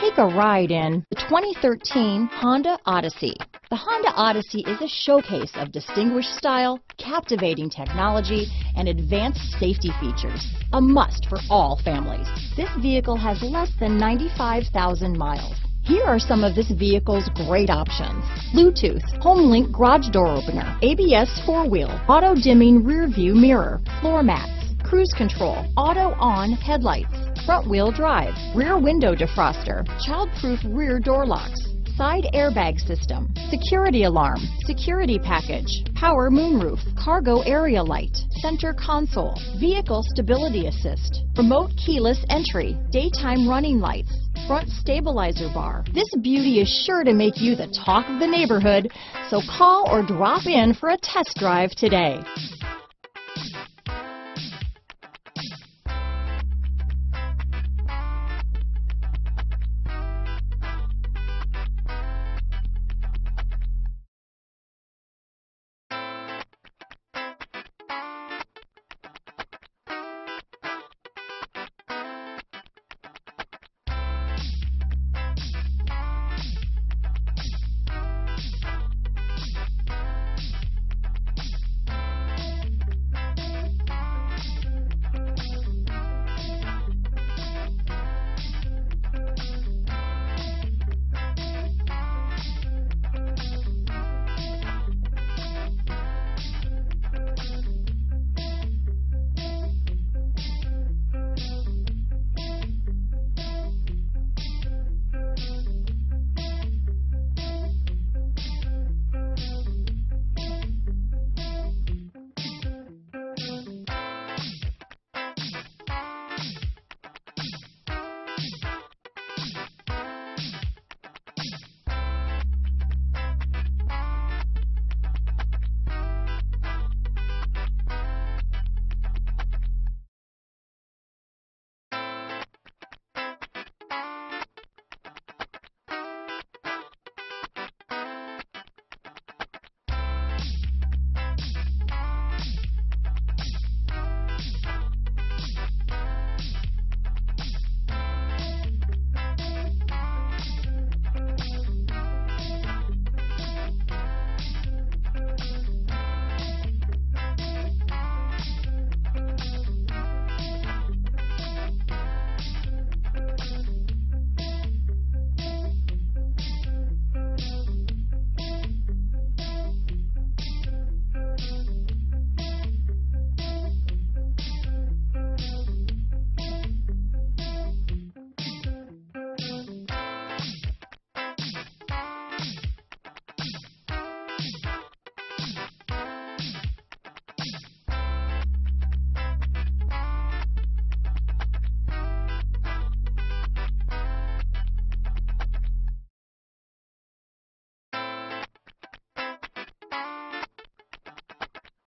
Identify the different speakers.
Speaker 1: Take a ride in the 2013 Honda Odyssey. The Honda Odyssey is a showcase of distinguished style, captivating technology, and advanced safety features. A must for all families. This vehicle has less than 95,000 miles. Here are some of this vehicle's great options. Bluetooth, HomeLink garage door opener, ABS four-wheel, auto-dimming rear view mirror, floor mats, cruise control, auto-on headlights, front wheel drive, rear window defroster, child-proof rear door locks, side airbag system, security alarm, security package, power moonroof, cargo area light, center console, vehicle stability assist, remote keyless entry, daytime running lights, front stabilizer bar. This beauty is sure to make you the talk of the neighborhood, so call or drop in for a test drive today.